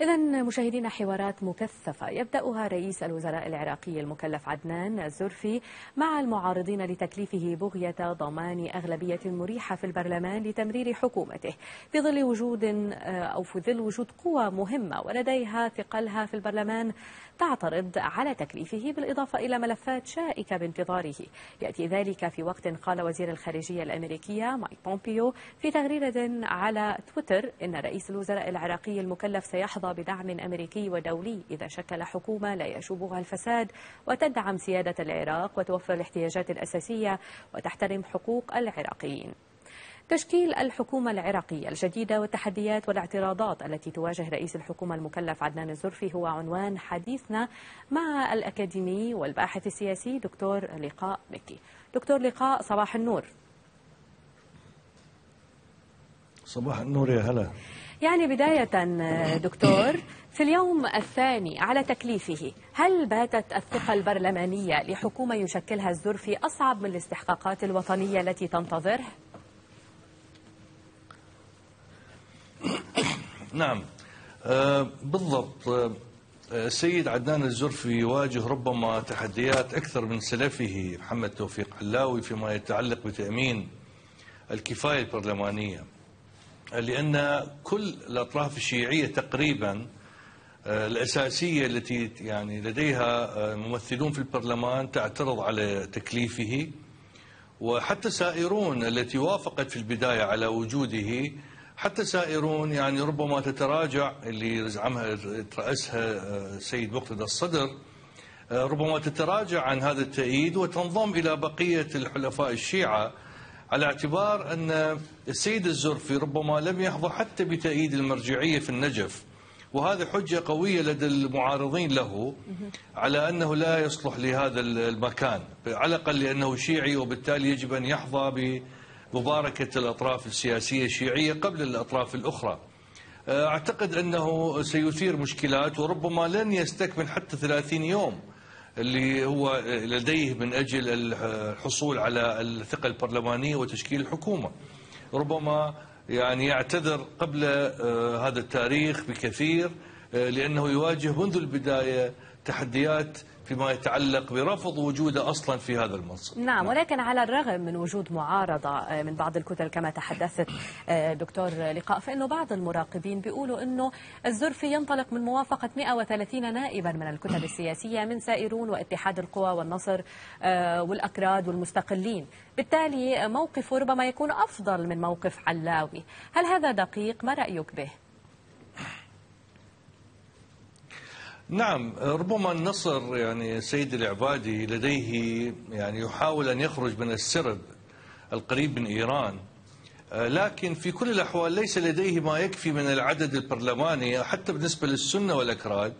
إذا مشاهدينا حوارات مكثفة. يبدأها رئيس الوزراء العراقي المكلف عدنان الزرفي مع المعارضين لتكليفه بغية ضمان أغلبية مريحة في البرلمان لتمرير حكومته. في ظل وجود أو في ظل وجود قوى مهمة ولديها ثقلها في البرلمان تعترض على تكليفه بالإضافة إلى ملفات شائكة بانتظاره. يأتي ذلك في وقت قال وزير الخارجية الأمريكية مايك بومبيو في تغريدة على تويتر إن رئيس الوزراء العراقي المكلف سيحظى بدعم أمريكي ودولي. إذا شكل حكومة لا يشوبها الفساد وتدعم سيادة العراق وتوفر الاحتياجات الأساسية وتحترم حقوق العراقيين. تشكيل الحكومة العراقية الجديدة والتحديات والاعتراضات التي تواجه رئيس الحكومة المكلف عدنان الزرفي هو عنوان حديثنا مع الأكاديمي والباحث السياسي دكتور لقاء مكي. دكتور لقاء صباح النور. صباح النور يا هلا. يعني بداية دكتور في اليوم الثاني على تكليفه هل باتت الثقة البرلمانية لحكومة يشكلها الزرفي أصعب من الاستحقاقات الوطنية التي تنتظره؟ نعم. آه بالضبط. آه السيد عدنان الزرفي يواجه ربما تحديات أكثر من سلفه محمد توفيق علاوي فيما يتعلق بتأمين الكفاية البرلمانية. لأن كل الأطراف الشيعية تقريبا آه الأساسية التي يعني لديها ممثلون في البرلمان تعترض على تكليفه وحتى سائرون التي وافقت في البداية على وجوده حتى سائرون يعني ربما تتراجع اللي زعمها ترأسها السيد مقتدى الصدر ربما تتراجع عن هذا التأييد وتنضم إلى بقية الحلفاء الشيعة. على اعتبار أن السيد الزرفي ربما لم يحظى حتى بتأييد المرجعية في النجف وهذه حجة قوية لدى المعارضين له على أنه لا يصلح لهذا المكان على الأقل لأنه شيعي وبالتالي يجب أن يحظى ب مباركة الأطراف السياسية الشيعية قبل الأطراف الأخرى. أعتقد أنه سيثير مشكلات وربما لن يستكمل حتى 30 يوم. اللي هو لديه من أجل الحصول على الثقة البرلمانية وتشكيل الحكومة. ربما يعني يعتذر قبل هذا التاريخ بكثير لأنه يواجه منذ البداية تحديات فيما يتعلق برفض وجوده أصلا في هذا المنصب. نعم ولكن على الرغم من وجود معارضة من بعض الكتل كما تحدثت دكتور لقاء فإنه بعض المراقبين بيقولوا إنه الزرفي ينطلق من موافقة 130 نائبا من الكتل السياسية من سائرون واتحاد القوى والنصر والأكراد والمستقلين، بالتالي موقفه ربما يكون أفضل من موقف علاوي، هل هذا دقيق؟ ما رأيك به؟ نعم ربما النصر يعني سيد العبادي لديه يعني يحاول أن يخرج من السرب القريب من إيران. لكن في كل الأحوال ليس لديه ما يكفي من العدد البرلماني حتى بالنسبة للسنة والإكراد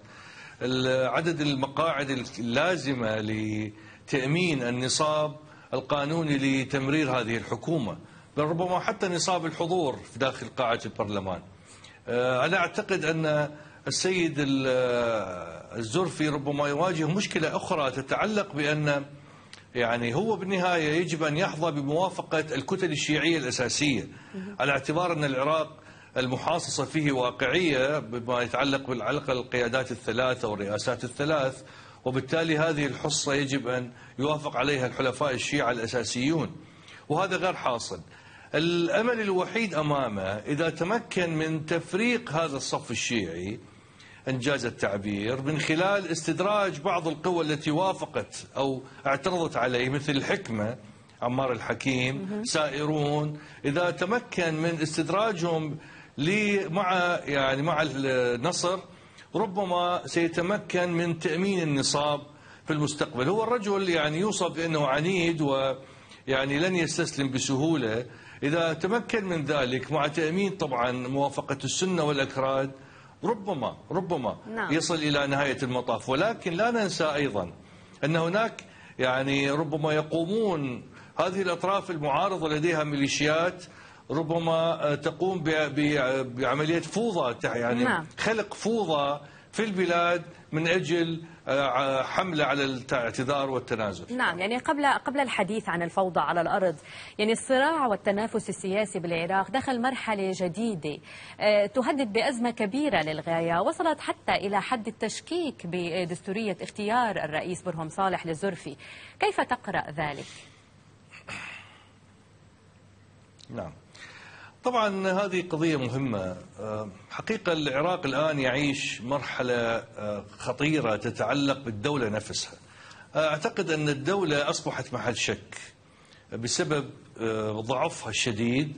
عدد المقاعد اللازمة لتأمين النصاب القانوني لتمرير هذه الحكومة بل ربما حتى نصاب الحضور في داخل قاعة البرلمان. أنا أعتقد أن السيد الزرفي ربما يواجه مشكلة أخرى تتعلق بأن يعني هو بالنهاية يجب أن يحظى بموافقة الكتل الشيعية الأساسية على اعتبار أن العراق المحاصصة فيه واقعية بما يتعلق بالعلاقة القيادات الثلاث أو الرئاسات الثلاث وبالتالي هذه الحصة يجب أن يوافق عليها الحلفاء الشيعة الأساسيون وهذا غير حاصل. الأمل الوحيد أمامه إذا تمكن من تفريق هذا الصف الشيعي إنجاز التعبير من خلال استدراج بعض القوى التي وافقت أو اعترضت عليه مثل الحكمة عمار الحكيم سائرون. إذا تمكن من استدراجهم مع يعني مع النصر ربما سيتمكن من تأمين النصاب في المستقبل. هو الرجل يعني يوصف بأنه عنيد ويعني لن يستسلم بسهولة. إذا تمكن من ذلك مع تأمين طبعا موافقة السنة والأكراد ربما ربما نعم. يصل إلى نهاية المطاف ولكن لا ننسى أيضا أن هناك يعني ربما يقومون هذه الأطراف المعارضة لديها ميليشيات ربما تقوم بعملية فوضى يعني نعم. خلق فوضى في البلاد من أجل آه، حملة على الاعتذار والتنازل. نعم يعني قبل قبل الحديث عن الفوضى على الأرض يعني الصراع والتنافس السياسي بالعراق دخل مرحلة جديدة آه، تهدد بأزمة كبيرة للغاية وصلت حتى إلى حد التشكيك بدستورية اختيار الرئيس برهم صالح للزرفي. كيف تقرأ ذلك؟ نعم. طبعا هذه قضية مهمة. آه، حقيقة العراق الآن يعيش مرحلة آه، خطيرة تتعلق بالدولة نفسها. آه، أعتقد أن الدولة أصبحت محل شك بسبب ضعفها الشديد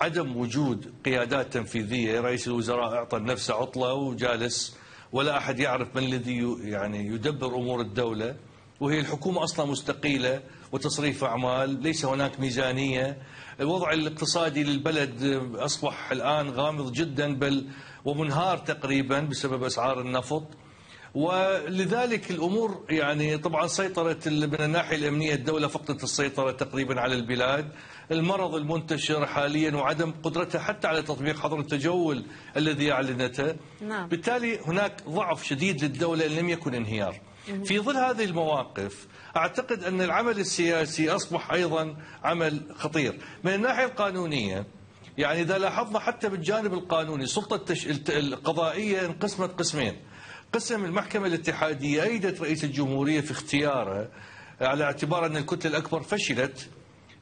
عدم وجود قيادات تنفيذية. رئيس الوزراء أعطى نفسه عطلة وجالس ولا أحد يعرف من الذي يعني يدبر أمور الدولة. وهي الحكومة أصلا مستقيلة وتصريف أعمال ليس هناك ميزانية الوضع الاقتصادي للبلد أصبح الآن غامض جدا بل ومنهار تقريبا بسبب أسعار النفط ولذلك الأمور يعني طبعا سيطرت من الناحية الأمنية الدولة فقدت السيطرة تقريبا على البلاد، المرض المنتشر حاليا وعدم قدرتها حتى على تطبيق حظر التجول الذي أعلنته. نعم. بالتالي هناك ضعف شديد للدولة إن لم يكن انهيار. في ظل هذه المواقف أعتقد أن العمل السياسي أصبح أيضا عمل خطير. من الناحية القانونية يعني إذا لاحظنا حتى بالجانب القانوني سلطة القضائية انقسمت قسمين. قسم المحكمة الاتحادية أيدت رئيس الجمهورية في اختياره على اعتبار أن الكتلة الأكبر فشلت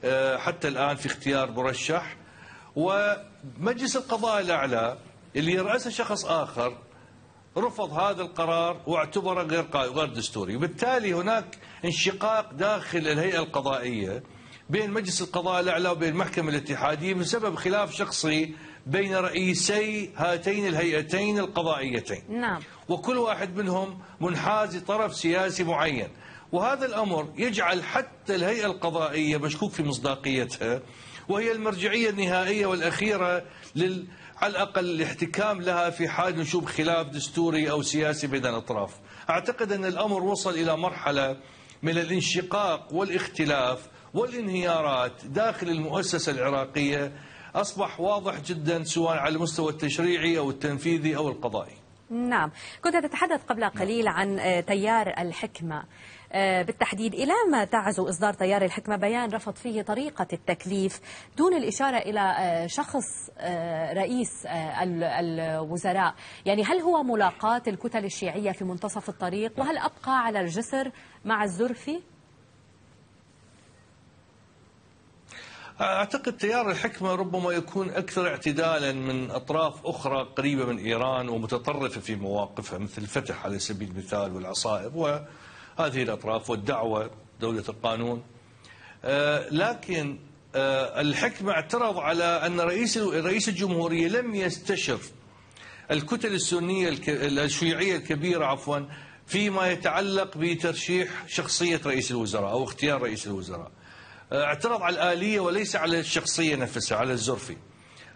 آه، حتى الآن في اختيار مرشح. ومجلس القضاء الأعلى اللي يرأسه شخص آخر رفض هذا القرار واعتبره غير غير دستوري. وبالتالي هناك انشقاق داخل الهيئة القضائية بين مجلس القضاء الأعلى وبين المحكمة الاتحادية بسبب خلاف شخصي بين رئيسي هاتين الهيئتين القضائيتين. نعم. وكل واحد منهم منحاز لطرف سياسي معين. وهذا الأمر يجعل حتى الهيئة القضائية مشكوك في مصداقيتها وهي المرجعية النهائية والأخيرة لل على الأقل الاحتكام لها في حال نشوب خلاف دستوري أو سياسي بين الأطراف. أعتقد أن الأمر وصل إلى مرحلة من الانشقاق والاختلاف والانهيارات داخل المؤسسة العراقية. أصبح واضح جدا سواء على المستوى التشريعي أو التنفيذي أو القضائي. نعم. كنت تتحدث قبل قليل عن آه، تيار الحكمة. بالتحديد إلى ما تعزو إصدار تيار الحكمة بيان رفض فيه طريقة التكليف دون الإشارة إلى آه، شخص رئيس الوزراء. يعني هل هو ملاقاة الكتل الشيعية في منتصف الطريق؟ وهل أبقى على الجسر مع الزرفي؟ أعتقد تيار الحكمة ربما يكون أكثر اعتدالا من أطراف أخرى قريبة من إيران ومتطرفة في مواقفها مثل الفتح على سبيل المثال والعصائب وهذه الأطراف والدعوة دولة القانون. آه، لكن آه، الحكمة اعترض على أن رئيس رئيس الجمهورية لم يستشر الكتل السنية الشيوعية الكبيرة عفوا فيما يتعلق بترشيح شخصية رئيس الوزراء أو اختيار رئيس الوزراء. اعترض على الآلية وليس على الشخصية نفسها على الزرفي.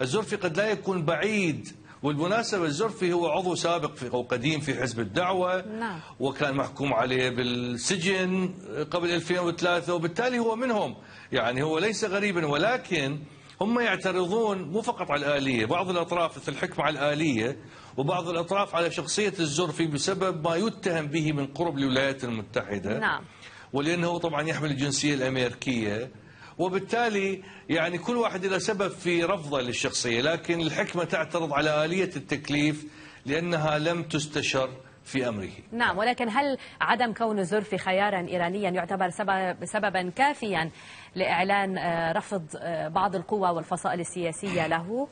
الزرفي قد لا يكون بعيد والمناسبة الزرفي هو عضو سابق في أو قديم في حزب الدعوة. نعم. وكان محكوم عليه بالسجن قبل 2003 وبالتالي هو منهم. يعني هو ليس غريبا ولكن هم يعترضون مو فقط على الآلية بعض الأطراف مثل الحكم على الآلية وبعض الأطراف على شخصية الزرفي بسبب ما يتهم به من قرب الولايات المتحدة. نعم. ولأنه طبعا يحمل الجنسية الأمريكية. وبالتالي يعني كل واحد له سبب في رفضه للشخصية لكن الحكمة تعترض على آلية التكليف لأنها لم تستشر في أمره نعم ولكن هل عدم كون زرفي خيارا إيرانيا يعتبر سبب سببا كافيا لإعلان آه، رفض آه، بعض القوى والفصائل السياسية له؟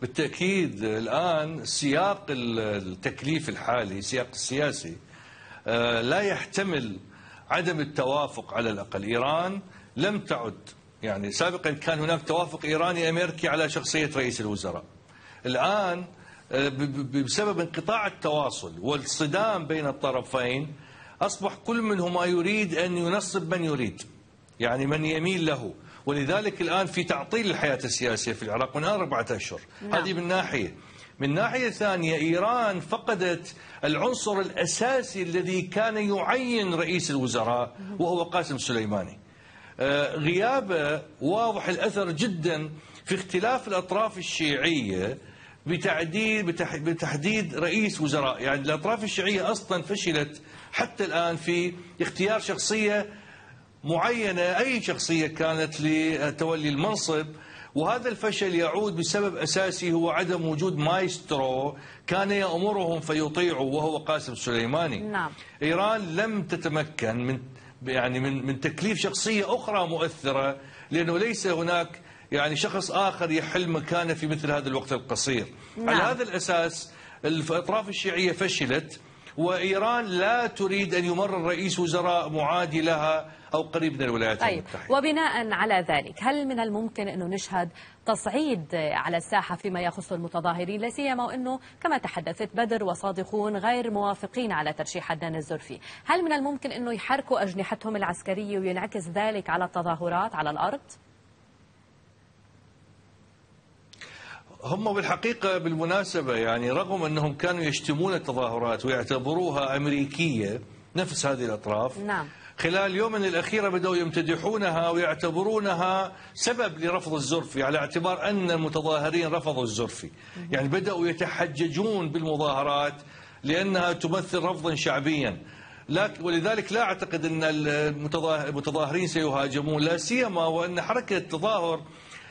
بالتأكيد الآن سياق التكليف الحالي سياق السياسي آه، لا يحتمل عدم التوافق على الأقل. إيران لم تعد يعني سابقا كان هناك توافق إيراني أمريكي على شخصية رئيس الوزراء. الآن آه، بسبب انقطاع التواصل والصدام بين الطرفين أصبح كل منهما يريد أن ينصب من يريد يعني من يميل له. ولذلك الآن في تعطيل الحياة السياسية في العراق من أربعة أشهر. نعم. هذه من ناحية. من ناحية ثانية إيران فقدت العنصر الأساسي الذي كان يعين رئيس الوزراء وهو قاسم سليماني. آه، غيابه واضح الأثر جدا في اختلاف الأطراف الشيعية بتعديل بتح- بتحديد رئيس وزراء. يعني الأطراف الشيعية أصلا فشلت حتى الآن في اختيار شخصية معينة. أي شخصية كانت لتولي المنصب وهذا الفشل يعود بسبب أساسي هو عدم وجود مايسترو كان يأمرهم فيطيعوا وهو قاسم سليماني نعم. إيران لم تتمكن من يعني من من تكليف شخصية أخرى مؤثرة لأنه ليس هناك يعني شخص آخر يحل مكانه في مثل هذا الوقت القصير نعم. على هذا الأساس الأطراف الشيعية فشلت وإيران لا تريد أن يمرر رئيس وزراء معادي لها أو قريب من الولايات طيب المتحدة. وبناء على ذلك هل من الممكن أنه نشهد تصعيد على الساحة فيما يخص المتظاهرين؟ لا سيما وأنه كما تحدثت بدر وصادقون غير موافقين على ترشيح عدنان الزرفي. هل من الممكن أنه يحركوا أجنحتهم العسكرية وينعكس ذلك على التظاهرات على الأرض؟ هم بالحقيقة بالمناسبة يعني رغم أنهم كانوا يشتمون التظاهرات ويعتبروها أمريكية نفس هذه الأطراف نعم. خلال اليومين الأخيرة بدأوا يمتدحونها ويعتبرونها سبب لرفض الزرفي على اعتبار أن المتظاهرين رفضوا الزرفي يعني بدأوا يتحججون بالمظاهرات لأنها تمثل رفضا شعبيا لكن ولذلك لا أعتقد أن المتظاهر- المتظاهرين سيهاجمون لا سيما وأن حركة التظاهر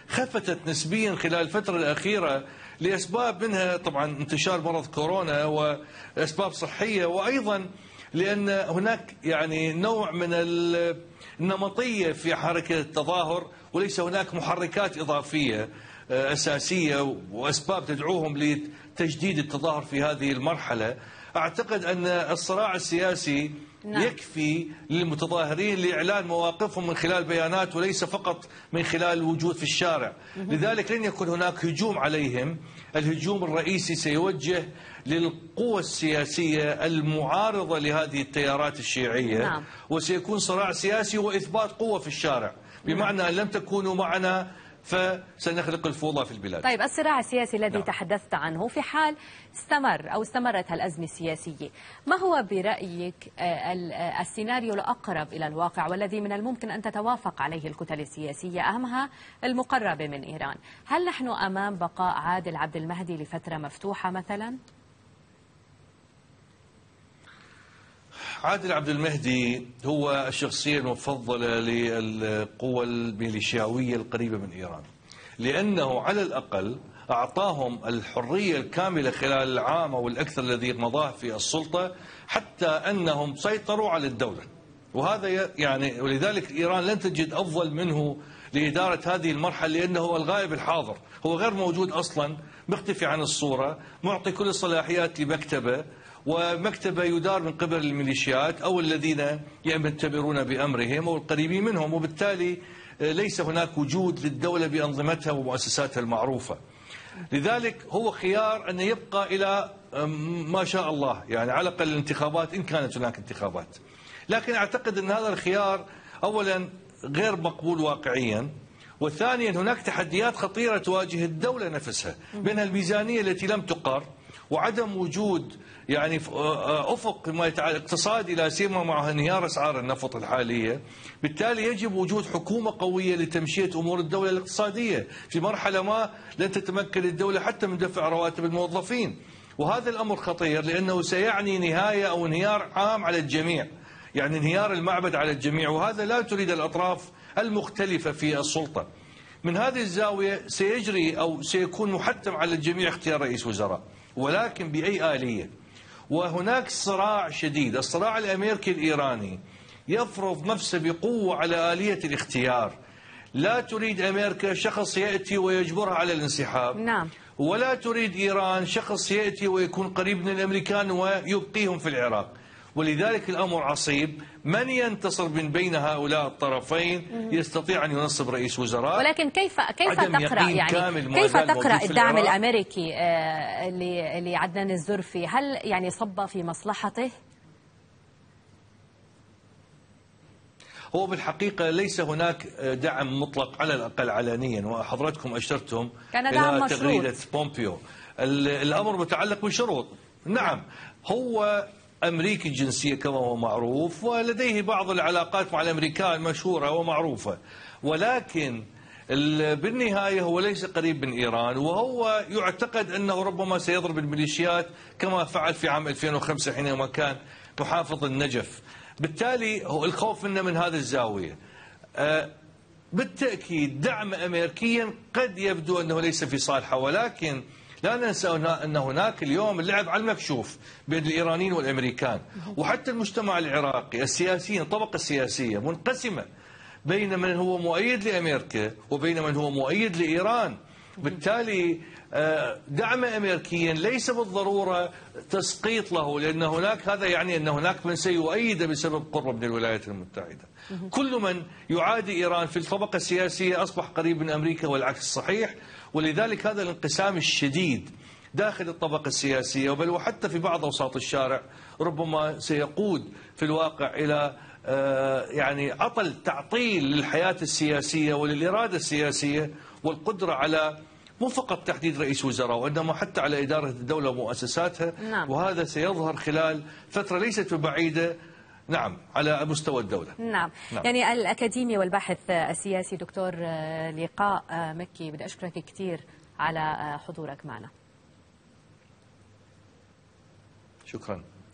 خفتت نسبيا خلال الفترة الأخيرة لأسباب منها طبعا انتشار مرض كورونا وأسباب صحية وأيضا لأن هناك يعني نوع من ال- النمطية في حركة التظاهر وليس هناك محركات إضافية أساسية وأسباب تدعوهم لتجديد التظاهر في هذه المرحلة. أعتقد أن الصراع السياسي نعم. يكفي للمتظاهرين لإعلان مواقفهم من خلال بيانات وليس فقط من خلال الوجود في الشارع. لذلك لن يكون هناك هجوم عليهم. الهجوم الرئيسي سيوجه للقوى السياسية المعارضة لهذه التيارات الشيعية نعم. وسيكون صراع سياسي وإثبات قوة في الشارع. بمعنى أن لم تكونوا معنا فسنخلق الفوضى في البلاد طيب الصراع السياسي الذي نعم. تحدثت عنه في حال استمر أو استمرت هالأزمة السياسية ما هو برأيك آه، آه، السيناريو الأقرب إلى الواقع والذي من الممكن أن تتوافق عليه الكتل السياسية أهمها المقربة من إيران هل نحن أمام بقاء عادل عبد المهدي لفترة مفتوحة مثلا؟ عادل عبد المهدي هو الشخصية المفضلة للقوى الميليشياوية القريبة من إيران. لأنه على الأقل أعطاهم الحرية الكاملة خلال العام أو الأكثر الذي مضاه في السلطة حتى أنهم سيطروا على الدولة. وهذا يعني ولذلك إيران لن تجد أفضل منه لإدارة هذه المرحلة لأنه هو الغائب الحاضر. هو غير موجود أصلا مختفي عن الصورة معطي كل الصلاحيات لمكتبه. ومكتبة يدار من قبل الميليشيات أو الذين يعتبرون بأمرهم أو القريبين منهم وبالتالي آه، ليس هناك وجود للدولة بأنظمتها ومؤسساتها المعروفة. لذلك هو خيار أن يبقى إلى ما شاء الله يعني على الأقل الانتخابات إن كانت هناك انتخابات. لكن أعتقد أن هذا الخيار أولا غير مقبول واقعيا وثانيا هناك تحديات خطيرة تواجه الدولة نفسها منها الميزانية التي لم تقر. وعدم وجود يعني أفق ما يتعلق اقتصادي لا سيما مع انهيار أسعار النفط الحالية، بالتالي يجب وجود حكومة قوية لتمشية أمور الدولة الاقتصادية، في مرحلة ما لن تتمكن الدولة حتى من دفع رواتب الموظفين، وهذا الأمر خطير لأنه سيعني نهاية أو انهيار عام على الجميع، يعني انهيار المعبد على الجميع. وهذا لا تريد الأطراف المختلفة في السلطة. من هذه الزاوية سيجري أو سيكون محتم على الجميع اختيار رئيس وزراء، ولكن بأي آلية؟ وهناك صراع شديد الصراع الأمريكي الإيراني يفرض نفسه بقوة على آلية الاختيار لا تريد أمريكا شخص يأتي ويجبرها على الانسحاب نعم. ولا تريد إيران شخص يأتي ويكون قريب من الأمريكان ويبقيهم في العراق ولذلك الأمر عصيب. من ينتصر من بين هؤلاء الطرفين؟ يستطيع أن ينصب رئيس وزراء. ولكن كيف كيف يقين يعني كيف في الدعم العراق. الأمريكي آه، لعدنان الزرفي؟ هل يعني صب في مصلحته؟ هو بالحقيقة ليس هناك دعم مطلق على الأقل علنيا وحضراتكم أشرتم كان دعم إلى. تغريدة بومبيو. ال- الأمر متعلق بشروط. نعم. هو أمريكي الجنسية كما هو معروف ولديه بعض العلاقات مع الأمريكان مشهورة ومعروفة. ولكن بالنهاية هو ليس قريب من إيران وهو يعتقد أنه ربما سيضرب الميليشيات كما فعل في عام 2005 حينما كان محافظ النجف. بالتالي هو الخوف منه من هذه الزاوية. آه، بالتأكيد دعم أمريكيا قد يبدو أنه ليس في صالحه ولكن لا ننسى أن هناك اليوم اللعب على المكشوف بين الإيرانيين والأمريكان. وحتى المجتمع العراقي السياسيين الطبقة السياسية منقسمة بين من هو مؤيد لأمريكا وبين من هو مؤيد لإيران. بالتالي آه، دعم أمريكيا ليس بالضرورة تسقيط له لأن هناك هذا يعني أن هناك من سيؤيد بسبب قرب من الولايات المتحدة. كل من يعادي إيران في الطبقة السياسية أصبح قريب من أمريكا والعكس صحيح. ولذلك هذا الانقسام الشديد داخل الطبقة السياسية بل وحتى في بعض أوساط الشارع ربما سيقود في الواقع إلى آه، يعني عطل تعطيل للحياة السياسية وللإرادة السياسية والقدرة على مو فقط تحديد رئيس وزراء وإنما حتى على إدارة الدولة ومؤسساتها نعم. وهذا سيظهر خلال فترة ليست بعيدة نعم على مستوى الدولة. نعم. نعم. يعني الأكاديمي والباحث السياسي دكتور لقاء مكي بدي أشكرك كثير على حضورك معنا. شكرا.